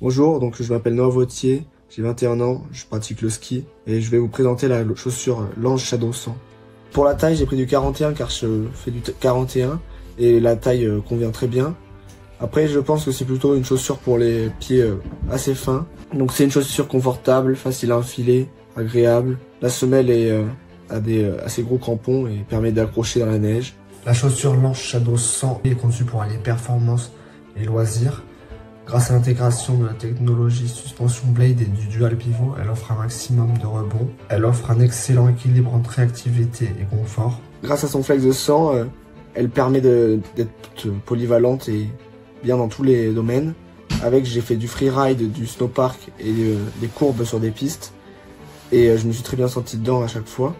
Bonjour, donc je m'appelle Noah Vautier, j'ai 21 ans, je pratique le ski et je vais vous présenter la chaussure Lange Shadow 100. Pour la taille, j'ai pris du 41 car je fais du 41 et la taille euh, convient très bien. Après, je pense que c'est plutôt une chaussure pour les pieds euh, assez fins. Donc c'est une chaussure confortable, facile à enfiler, agréable. La semelle est, euh, a des assez gros crampons et permet d'accrocher dans la neige. La chaussure Lange Shadow 100 est conçue pour aller performance et loisirs. Grâce à l'intégration de la technologie suspension blade et du dual pivot, elle offre un maximum de rebond. Elle offre un excellent équilibre entre réactivité et confort. Grâce à son flex de sang, euh, elle permet d'être polyvalente et bien dans tous les domaines. Avec, j'ai fait du freeride, du snowpark et euh, des courbes sur des pistes. Et euh, je me suis très bien senti dedans à chaque fois.